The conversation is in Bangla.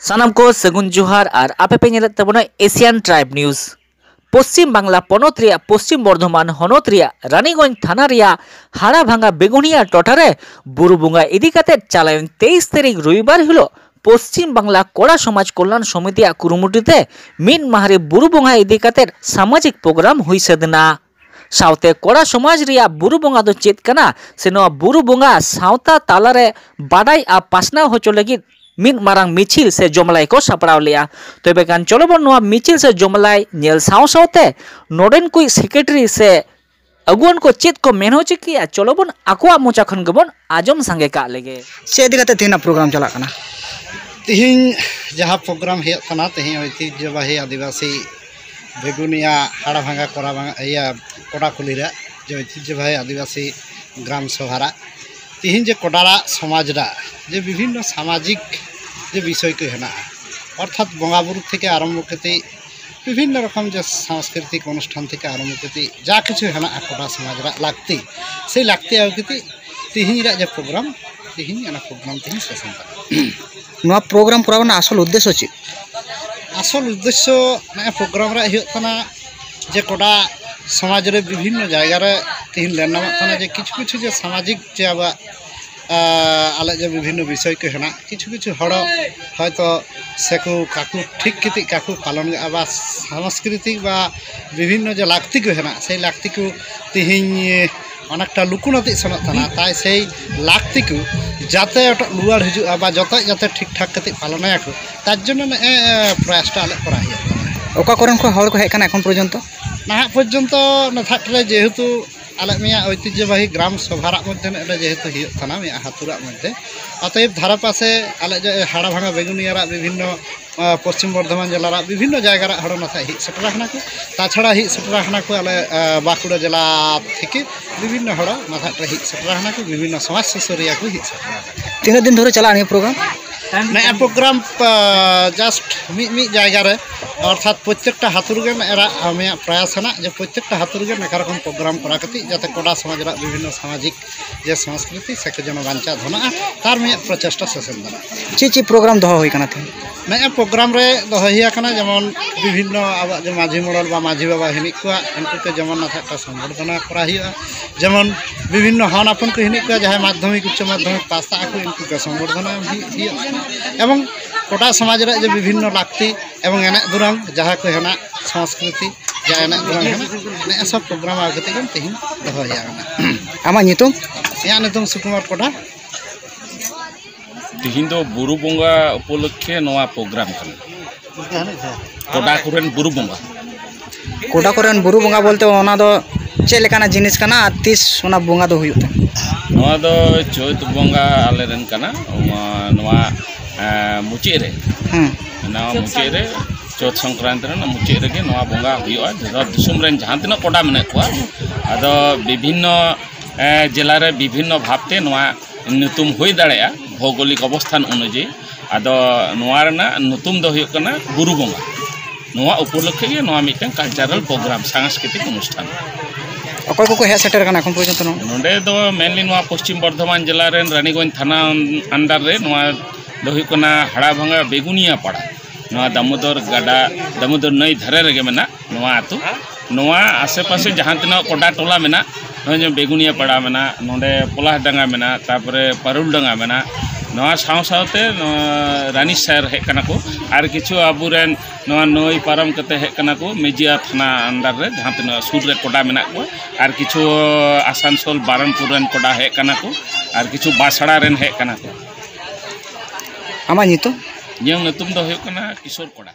ᱥᱟᱱᱟᱢ ᱠᱚ ᱥᱟᱹᱜᱩᱱ ᱡᱚᱦᱟᱨ ᱟᱨ ᱟᱯᱮ ᱯᱮ ᱧᱮᱞᱮᱫ ᱛᱟᱵᱚᱱᱟ Asian tribe news Paschim Bangla ᱯᱚᱱᱚᱛ ᱨᱮᱭᱟᱜ ᱯᱚᱥᱪᱤᱢ ᱵᱚᱨᱫᱷᱚᱢᱟᱱ ᱦᱚᱱᱚᱛ ᱨᱮᱭᱟᱜ ᱨᱟᱱᱤᱜᱚᱧᱡ ᱛᱷᱟᱱᱟ ᱨᱮᱭᱟᱜ ᱦᱟᱨᱟᱵᱷᱟᱝᱜᱟ ᱵᱮᱜᱩᱱᱤᱭᱟ ᱴᱚᱴᱷᱟᱨᱮ ᱵᱩᱨᱩ ᱵᱚᱸᱜᱟ ᱤᱫᱤ ᱠᱟᱛᱮ ᱪᱟᱞᱟᱣᱮᱱ ᱛᱮᱭᱤᱥ ᱛᱟᱹᱨᱤᱠᱷ ᱨᱚᱵᱤᱵᱟᱨ ᱦᱤᱞᱳᱜ পশ্চিম বাংলা কড়া সমাজ কল্যাণ সমিতির কুরুমুটিতে মিন মাহারে বুরু বঙ্গা ইদি কাতে সামাজিক প্রোগ্রাম হইসেদনা সাথে কড়া সমাজ রিয়া বুরু বঙ্গা দো চেতকানা সেনো বুরু বঙ্গা সাঁওতা তালারে বাডাই আর পাসনা হচো লাগি ᱢᱤᱫ ᱢᱟᱨᱟᱝ मिचिल से ᱡᱚᱢᱞᱟᱭ को ᱥᱟᱯᱲᱟᱣ लिया ᱛᱚᱵᱮ ᱠᱷᱟᱱ ᱪᱚᱞᱚ ᱵᱚᱱ ᱱᱚᱣᱟ ᱢᱤᱪᱷᱤᱞ ᱥᱮ ᱡᱚᱢᱞᱟᱭ ᱧᱮᱞ ᱥᱟᱶ ᱥᱟᱶᱛᱮ ᱱᱚᱰᱮᱱ ᱠᱚ ᱥᱮᱠᱨᱮᱴᱟᱨᱤ ᱥᱮ को चित को मेन हो चुकी है चलो बन अकुआ मोचा खन गबन आज़म संगे का लेगे से दिगते कते प्रोग्राम चला कना तिहिन जहाँ प्रोग्राम हे कना तिहिन होती जब हे आदिवासी बेगुनिया हाड़ा भांगा कोरा भांगा या कोटा खुलीरा जब जब हे आदिवासी ग्राम सभारा तिहिन जे कोडारा समाजरा जे विभिन्न सामाजिक ᱡᱮ ᱵᱤᱥᱚᱭ ᱠᱚ ᱦᱮᱱᱟᱜᱼᱟ ᱚᱨᱛᱷᱟᱛ ᱵᱚᱸᱜᱟ ᱵᱩᱨᱩ ᱛᱷᱮᱠᱮ ᱟᱨᱟᱢᱵᱚ ᱠᱟᱛᱮ ᱵᱤᱵᱷᱤᱱᱱᱚ ᱨᱚᱠᱚᱢ ᱡᱮ সাংস্কৃতিক অনুষ্ঠান ᱛᱷᱮᱠᱮ ᱟᱨᱟᱢᱵᱚ ᱠᱟᱛᱮ ᱡᱟ ᱠᱤᱪᱷᱩ ᱦᱮᱱᱟᱜᱼᱟ ᱠᱚᱰᱟ ᱥᱚᱢᱟᱡᱽ ᱨᱮᱭᱟᱜ ᱞᱟᱹᱠᱛᱤ ᱥᱮ ᱞᱟᱹᱠᱛᱤ ᱟᱹᱜᱩ ᱠᱟᱛᱮ ᱛᱤᱦᱤᱧ ᱨᱮᱭᱟᱜ ᱡᱮ ᱯᱨᱳᱜᱨᱟᱢ ᱛᱤᱦᱤᱧ ᱚᱱᱟ ᱯᱨᱳᱜᱨᱟᱢ ᱛᱤᱦᱤᱧ ᱥᱮᱥᱮᱱ ᱛᱟᱠᱚ ᱱᱚᱣᱟ ᱯᱨᱳᱜᱨᱟᱢ ᱠᱚᱨᱟᱣ ᱨᱮᱱᱟᱜ ᱟᱥᱚᱞ উদ্দেশ্য ᱪᱮᱫ আসল উদ্দেশ্য নয়া প্রোগ্রাম রে হয়ে থানা যে কোডা সমাজ রে বিভিন্ন জায়গা রে তিন লেন নামা থানা যে কিছু কিছু যে সামাজিক যে আবার ᱟᱞᱮ ᱡᱮ ᱵᱤᱵᱷᱤᱱᱱᱚ ᱵᱤᱥᱚᱭ ᱠᱚ ᱦᱮᱱᱟ ᱠᱤᱪᱷᱩ ᱠᱤᱪᱷᱩ ᱦᱚᱲ ᱦᱚᱭᱛᱚ ᱥᱮᱠᱚ ᱠᱟᱠᱚ ᱴᱷᱤᱠ ᱠᱤᱛᱤ ᱠᱟᱠᱚ ᱯᱟᱞᱚᱱ সাংস্কৃতিক বা বিভিন্ন যে লাগতি কো হেনা সেই লাগতি কো তিহিᱧ ইয়ে অনেকটা লুকুনতি সনক তাই সেই লাগতি কো যাতে লুয়ার হিজু বা যত যাতে ঠিকঠাক কতে পালন আকু তার জন্য প্রয়াসটা আলে করা হয় ওকা করেন কো হল কো হেকান এখন পর্যন্ত? না পর্যন্ত না থাকলে যেহেতু ऐतिह्यवाह ग्राम सभार मध्य जेहतु होना हतुर मध्य अतए पास आल हाड़ा भांगा बेगुनिया विभिन्न पश्चिम बर्धमान जिला विभिन्न जैगार हर नाथा हिज सेटरना को छाड़ा हिज सेटरना को अलग बाकुड़ा जिला थी विभिन्न हर नाथा हिज सेटरना को विभिन्न समाज सुसरिया को तीन दिन चला प्रोग्राम प्रोग्राम जस्ट मी जैगार প্রোগ্রাম জাস্ট মিদ মিদ জায়গা রে অর্থাৎ প্রত্যেকটা হাতুরগে এরা আমি প্রয়াস হেনা যে প্রত্যেকটা হাতুরগে নেকা রকম প্রোগ্রাম করা কাতি যাতে কোডা সমাজ বিভিন্ন সামাজিক যে সংস্কৃতি সেকে যেন বাঞ্চা ধনা তার মেয়ে প্রচেষ্টা শেষেন দানা ᱪᱮᱫ ᱪᱮᱫ ᱯᱨᱳᱜᱨᱟᱢ ᱫᱚᱦᱚ ᱦᱩᱭ ᱠᱟᱱᱟ ᱛᱮᱦᱮᱧ নয়া প্রোগ্রাম রে দহইয়া কানা যেমন বিভিন্ন আবার যে মাঝি মডল বা মাঝি বাবা হিনিক কোয়া ইনকুকে যেমন না একটা সম্বর্ধনা করা হইয়া যেমন বিভিন্ন হন আপন কো হিনিক কোয়া যাহাই মাধ্যমিক উচ্চ মাধ্যমিক পাস আকু ইনকুকে সম্বর্ধনা হইয়া এবং ᱜᱚᱴᱟ ᱥᱚᱢᱟᱡᱽ ᱨᱮ ᱡᱮ ᱵᱤᱵᱷᱤᱱᱱᱚ ᱞᱟᱹᱠᱛᱤ ᱮᱵᱚᱝ ᱮᱱᱮᱡ ᱫᱩᱨᱟᱝ ᱡᱟᱦᱟᱸ ᱠᱚ ᱦᱮᱱᱟᱜ ᱥᱚᱝᱥᱠᱨᱤᱛᱤ ᱡᱟ ᱮᱱᱮᱡ ᱫᱩᱨᱟᱝ ᱦᱮᱱᱟᱜ ᱱᱮᱜᱼᱮ ᱥᱚᱵ ᱯᱨᱳᱜᱨᱟᱢ ᱟᱹᱜᱩ ᱠᱟᱛᱮ ᱜᱮᱢ ᱛᱮᱦᱮᱧ ᱫᱚᱦᱚᱭᱟ ᱟᱢᱟᱜ ᱧᱩᱛᱩᱢ ᱤᱧᱟᱹᱜ ᱧᱩᱛᱩᱢ ᱥᱩᱠᱩᱢᱟᱨ ᱠᱚᱰᱟ ᱛᱮᱦᱮᱧ ᱫᱚ ᱵᱩᱨᱩ ᱵᱚᱸᱜᱟ ᱩᱯᱚᱞᱚᱠᱠᱷᱮ ᱱᱚᱣᱟ ᱯᱨᱳᱜᱨᱟম ᱠᱟᱱᱟ ᱠᱚᱰᱟ ᱠᱚᱨᱮᱱ ᱵᱩᱨᱩ ᱵᱚᱸᱜᱟ ᱠᱚᱰᱟ ᱠᱚᱨᱮᱱ ᱵᱩᱨᱩ ᱵᱚᱸᱜᱟ ᱵᱚᱞᱛᱮ ᱚᱱᱟ ᱫᱚ ᱪᱮᱫ ᱞᱮᱠᱟᱱᱟᱜ ᱡᱤᱱᱤᱥ ᱠᱟᱱᱟ ᱟᱨ ᱛᱤᱥ ᱚᱱᱟ ᱵᱚᱸᱜᱟ ᱫᱚ ᱦᱩᱭᱩᱜ ᱛᱟᱦᱮᱸ ᱱᱚᱣᱟ ᱫᱚ ᱪᱳᱭᱛ ᱵᱚᱸᱜᱟ ᱟᱞᱮᱨᱮᱱ ᱠᱟᱱᱟ ᱱᱚᱣᱟ ᱢᱩᱪᱟᱹᱫ ᱨᱮ ᱱᱚᱣᱟ ᱢᱩᱪᱟᱹᱫ ᱨᱮ ᱪᱚᱛ ᱥᱚᱝᱠᱨᱟᱱᱛᱤ ᱨᱮ ᱢᱩᱪᱟᱹᱫ ᱨᱮᱜᱮ ᱱᱚᱣᱟ ᱵᱚᱸᱜᱟ ᱦᱩᱭᱩᱜᱼᱟ ᱡᱚᱛᱚ ᱫᱤᱥᱚᱢ ᱨᱮᱱ ᱡᱟᱦᱟᱸ ᱛᱤᱱᱟᱹᱜ ᱠᱚᱰᱟ ᱢᱮᱱᱟᱜ ᱠᱚᱣᱟ ᱟᱫᱚ ᱵᱤᱵᱷᱤᱱᱱᱚ ᱡᱮᱞᱟ ᱨᱮ ᱵᱤᱵᱷᱤᱱᱱᱚ ᱵᱷᱟᱵᱛᱮ ᱱᱚᱣᱟ ᱧᱩᱛᱩᱢ ᱦᱩᱭ ᱫᱟᱲᱮᱭᱟᱜᱼᱟ ᱵᱷᱳᱜᱳᱞᱤᱠ ᱚᱵᱚᱥᱛᱷᱟᱱ ᱚᱱᱩᱡᱟᱭᱤ ᱟᱫᱚ ᱱᱚᱣᱟ ᱨᱮᱱᱟᱜ ᱧᱩᱛᱩᱢ ᱫᱚ ᱦᱩᱭᱩᱜ ᱠᱟᱱᱟ ᱵᱩᱨᱩ ᱵᱚᱸᱜᱟ ᱱᱚᱣᱟ ᱩᱯᱚᱞᱚᱠᱠᱷᱮ ᱜᱮ ᱱᱚᱣᱟ ᱢᱤᱫᱴᱟᱝ ᱠᱟᱞᱪᱟᱨᱟᱞ ᱯᱨᱳᱜᱨᱟᱢ ᱥᱟংস্ᱠৃᱛᱤক ᱚᱱᱩᱥᱴᱷᱟᱱ ᱚᱠᱚᱭ ᱠᱚᱠᱚ ᱦᱮᱡ ᱥᱮᱴᱮᱨ ᱠᱟᱱᱟ ᱮᱠᱷᱚᱱ ᱯᱚᱨᱡᱚᱱᱛᱚ ᱱᱚᱰᱮ ᱫᱚ ᱢᱮᱱᱞᱤ ᱱᱚᱣᱟ ᱯᱚᱥᱪᱤᱢ ᱵᱚᱨᱫᱷᱚᱢᱟᱱ ᱡᱮᱞᱟ ᱨᱮᱱ ᱨᱟᱱᱤᱜᱚᱧᱡᱽ ᱛᱷᱟᱱᱟ ᱟᱱᱰᱟᱨ ᱨᱮ ᱱᱚᱣᱟ ᱫᱚ ᱦᱩᱭᱩᱜ ᱠᱟᱱᱟ ᱦᱟᱲᱟᱵᱷᱟᱸᱜᱟ ᱵᱮᱜᱩᱱᱤᱭᱟ ᱯᱟᱲᱟ ᱱᱚᱣᱟ ᱫᱟᱢᱳᱫᱚᱨ ᱜᱟᱰᱟ ᱫᱟᱢᱳᱫᱚᱨ ᱱᱟᱹᱭ ᱫᱷᱟᱨᱮ ᱨᱮᱜᱮ ᱢᱮᱱᱟᱜ ᱱᱚᱣᱟ ᱟᱹᱛᱩ ᱱᱚᱣᱟ ᱟᱥᱮᱯᱟᱥᱮ ᱡᱟᱦᱟᱸ ᱛᱤᱱᱟᱹᱜ ᱠᱚᱰᱟ ᱴᱚᱞᱟ ᱢᱮᱱᱟᱜ ᱱᱚᱜᱼᱚᱭ ᱵᱮᱜᱩᱱᱤᱭᱟ ᱯᱟᱲᱟ ᱢᱮᱱᱟᱜ ᱱᱚᱰᱮ ᱯᱚᱞᱟᱥᱰᱟᱸᱜᱟ ᱢᱮᱱᱟᱜ ᱛᱟᱨᱯᱚᱨᱮ ᱯᱟᱨᱩᱞᱰᱟᱸᱜᱟ ᱢᱮᱱᱟᱜ ᱱᱚᱣᱟ ᱥᱟᱶ ᱥᱟᱶᱛᱮ ᱱᱚᱣᱟ ᱨᱟᱱᱤᱥᱟᱭᱟᱨ ᱦᱮᱡ ᱠᱟᱱᱟ ᱠᱚ ᱟᱨ ᱠᱤᱪᱷᱩ ᱟᱵᱚᱨᱮᱱ ᱱᱚᱣᱟ ᱱᱟᱹᱭ ᱯᱟᱨᱚᱢ ᱠᱟᱛᱮ ᱦᱮᱡ ᱠᱟᱱᱟ ᱠᱚ ᱢᱮᱡᱤᱭᱟ ᱛᱷᱟᱱᱟ ᱟᱱᱰᱟᱨ ᱨᱮ ᱡᱟᱦᱟᱸ ᱛᱤᱱᱟᱹᱜ ᱥᱩᱨ ᱨᱮ ᱠᱚᱰᱟ ᱢᱮᱱᱟᱜ ᱠᱚᱣᱟ ᱟᱨ ᱠᱤᱪᱷᱩ ᱟᱥᱟᱱᱥᱳᱞ ᱵᱟᱨᱟᱱᱯᱩᱨ ᱨᱮᱱ ᱠᱚᱰᱟ ᱦᱮᱡ ᱠᱟᱱᱟ ᱠᱚ ᱟᱨ ᱠᱤᱪᱷᱩ ᱵᱟᱥᱲᱟ ᱨᱮᱱ ᱦᱮᱡ ᱠᱟᱱᱟ ᱠᱚ Aman itu? Yang natumdahyo ka kena kisor ko.